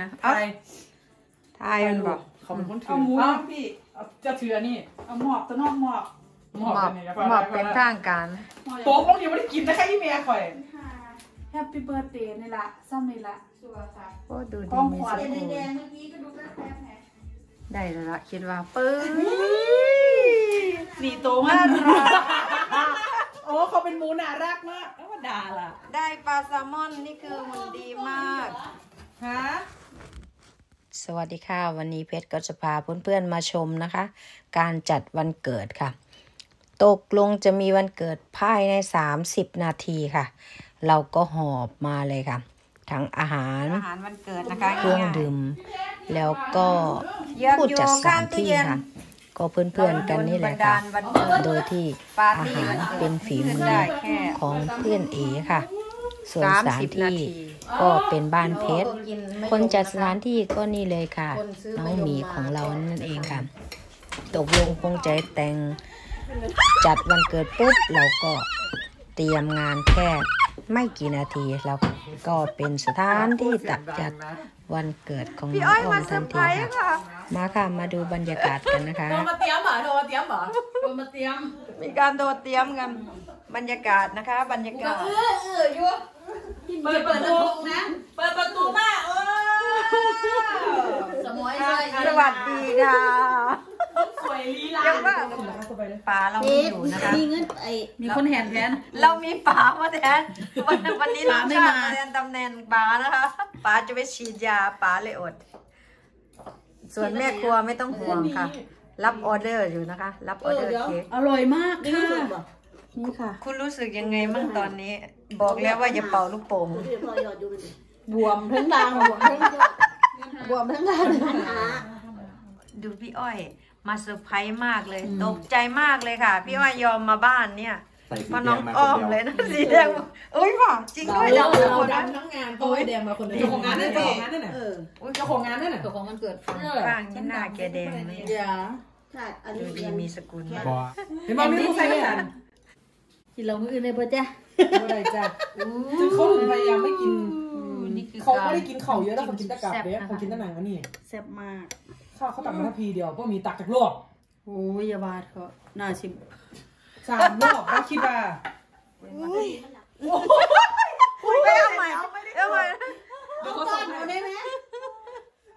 ขึ้นนะไทเอายทายมันบอกเขาเป็นคนถืเอาหมูเอ้าพี่เอาจะถืออันนี่เอาหมอบตัวนอกหมอบหมอบหมอบอันนี้ครับหมอบเป็นทางการโต๊ะพวกนี้ไม่ได้กินนะคะอีเมียข่อยแฮปปี้เบิร์ดเดย์นี่ละซ้ำนี่ละสุขภาพโอ้ดูขดีองมีขวัญสกุลแดงๆเมื่อกี้ก็ดูแป๊บๆไงได้แล้วละคิดว่าปื้ยสี่ตัวมันรักโอ้เขาเป็นหมูน่ารักมากธรรมดาล่ะ ได้ปลาแซลมอนนี่คือมันดีมากฮะ สวัสดีค่ะ วันนี้เพชรก็จะพาเพื่อนๆมาชมนะคะ การจัดวันเกิดค่ะ ตกลงจะมีวันเกิดภายใน 30 นาทีค่ะ เราก็หอบมาเลยค่ะ ทั้งอาหารอาหารวันเกิดนะคะเครื่องดื่มแล้วก็ผู้จัดสถานที่ค่ะ ก็เพื่อนๆกันนี่แหละค่ะวันเกิดโดยที่ปาร์อาตี้หารวันเกิดเป็นฝีมือได้แค่ของเพื่อนเอค่ะ ส่วนสถาน30นาที่ทีก็เป็นบ้านเพชร คนจัดสถานที่ก็นี่เลยค่ะ น้องหมีของเรานั่นเองค่ะ ตกลงคงใจแต่งจัดวันเกิดปุ๊บเราก็เตรียมงานแค่ไม่กี่นาทีแล้วก็เป็นสถานที่ตัดจัดวันเกิดของน้องอ้อมทันทีค่ะ มาค่ะมาดูบรรยากาศกันนะคะโทรมาเตรียมเหรอโทรมาเตรียมเหรอโทรมาเตรียม มีการโดดเตรียมกันบรรยากาศนะคะ บรรยากาศเปิดประตูนะ เปิดประตูมาเออสมวยใช่สวัสดีค่ะสวยลีลาเดี๋ยวว่าเข้าไปเลยป๋าเราไม่อยู่นะคะมีเงินไอ้มีคนแหนแทนเรามีป๋ามาแทนวันวันนี้ป๋าเราไม่ชาติมามาแทนตำแหน่งป๋านะคะป๋าจะไปฉีดยาป๋าเลยอด ส่วนแม่ครัวไม่ต้องห่วงค่ะ รับออเดอร์อยู่นะคะ รับออเดอร์เค้กอร่อยมากได้ค่ะเงิ นบ่นี่ค่ะ คุณรู้สึกยังไงมั่งตอนนี้ บอกแล้วว่าอย่าเป่าลูกโป่งเดี๋ยวพอหยอดอยู่เลยบวมทั้งดางบวมทั้งยอดบวมทั้งดางหาดูพี่อ้อย มาเซอร์ไพรส์มากเลยตกใจมากเลยค่ะ พี่อ้อยยอมมาบ้านเนี่ยใส่สีมาแดน้องงมาอ้อมคนเลเดียยวนะสีแดงเอ้ยว่ะจริงด้วยเราดำทุกเราคนนะดำทั้งงานตัวแดงมาคนเดียวเจ้าของงานนั่นเจ้าของงานนั่นน่ะเออเจ้าของงานนั่นน่ะตัวของมันเกิดฟังข้างนี่หน้าแกแดงเลยอย่าใช่อันดูนี้ดีเรียนมีสกุลมากบอเห็นบอกมีผู้ชายไม่ทัน กินเรามืออื่นเลยเพื่อจ้ะอะไรจ้ะคือเขาถึงพยายามไม่กินนี่คือเขาไม่ได้กินเข่าเยอะแล้วเขากินแตะกลับเลยเขากินแตะหนังอันนี้แซ่บมากข้าวเขาตักมาทัพพีเดียวเพราะมีตักจากโลกโอ้ยอยาบาดเขาน่าชิมสามรอบแล้วคิดว่าไม่เอาใหม่เอาใหม่เดี๋ยวเขาส่งให้ได้ไหม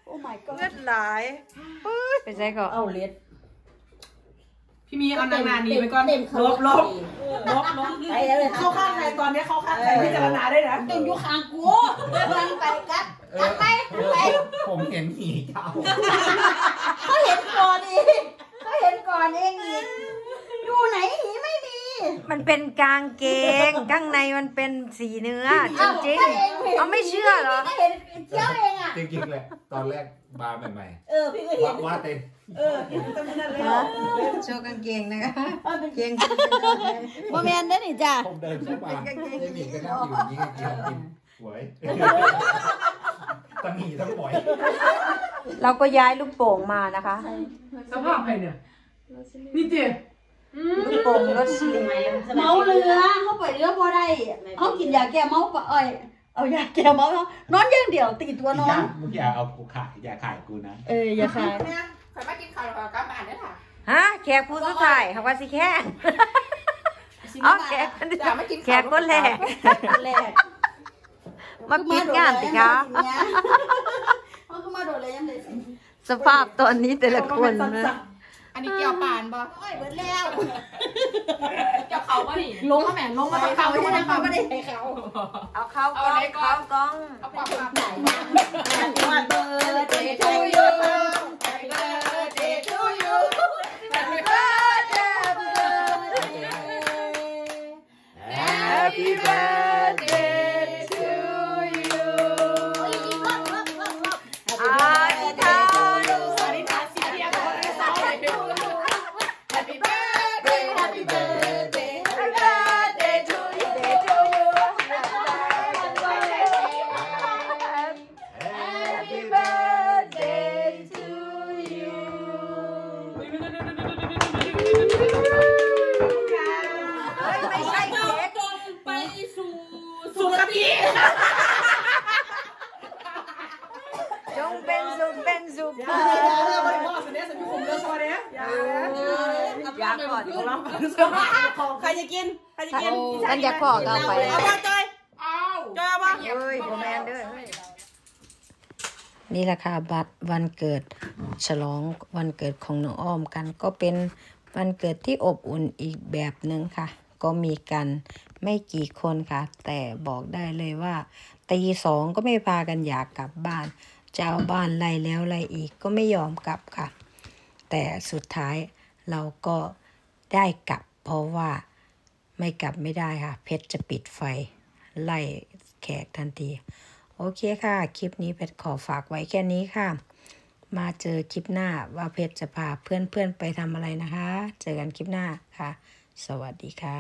โอ้ my god เลือดไหลายไปใช้ก่อนเอาเล็ด พี่มีเอานางนานีไปก่อนเต็มลเขาบลบลบลบไปแล้วเลยเข้าข้างใครตอนนี้เข้าข้างใครพิจารณาได้นะต้องอยู่ข้างกูมันไปกัดกัดไปไปผมเห็นหีเจ้าเขาเห็นก่อนอีกเขาเห็นก่อนเองอีกอยู่ไหนหีไม่มีมันเป็นกางเกงข้างในมันเป็นสีเนื้อจริงๆเอาไม่เชื่อเหรอก็เห็นเที่ยวเองอะ จริงๆเลยตอนแรกบาร์ใหม่เออพี่ก็ๆเห็ว่านว่าเต็มเออเห็นตั้งแต่เลยโชว์กางเกงนะคะเออเป็นเกงโมเมนต์นั่นนี่จ้ะผมเดินเข้ามาไอ้หมีก็นั่งอยู่อย่างนี้กินกินหวยตั้งหมีตั้งหวยเราก็ย้ายลูกโป่งมานะคะสภาพใครเนี่ยนี่เจ๊ลูกโป่งรถสลิงเมาเรือเขาไปเรือพอได้เขากินยาแก้เมาปะอ้อย เอายาแก้เมาเขานอนอย่างเดียวตีตัวนอนมึงอย่าเอากูขายอย่าขายกูนะเอออย่าขายใครมากินข้าวกับกลับบ้านเนี่ยค่ะฮะแขกผู้สุดท้ายเขาว่าสิแค่เอาแขกคนเดียวแขกคนแรกแรกมาปิดงานสิคะเขาก็มาโดดเลยยังไงสิสภาพตอนนี้แต่ละคนนะ อันนี้เกี่ยวปานบ่โอ้ยเบิดแล้วเกี่ยวเขาบ่นี่ลงมาแม่ลงมาเขาไม่ได้เขาไม่ได้เขาเอาเข้ากล้องเข้ากล้องเอาปากปากไหนวันเบิร์ดเดย์ทูยู Happy สู่สุขภีเป็นสุขอย่าเลยบริพ่อสเนสอยู่คุมเรื่องพอเนี้ยอย่าเลยอยากก่อนใครจะกินใครจะกินกันอยากพอก็เอาไปเอาไปจอยจอยเอาปะเอ้ยโบแมนเด้อนี่แหละค่ะบัตรวันเกิดฉลองวันเกิดของน้องอ้อมกันก็เป็นวันเกิดที่อบอุ่นอีกแบบหนึ่งค่ะ ก็มีกันไม่กี่คนค่ะ แต่บอกได้เลยว่าตีสองก็ไม่พากันอยากกลับบ้านจะเอาบ้านไล่แล้วไล่อีกก็ไม่ยอมกลับค่ะ แต่สุดท้ายเราก็ได้กลับ เพราะว่าไม่กลับไม่ได้ค่ะ เพชรจะปิดไฟ ไล่แขกทันที โอเคค่ะ คลิปนี้เพชรขอฝากไว้แค่นี้ค่ะ มาเจอคลิปหน้าว่าเพชรจะพาเพื่อนๆไปทำอะไรนะคะ เจอกันคลิปหน้าค่ะ สวัสดีค่ะ